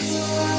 Bye.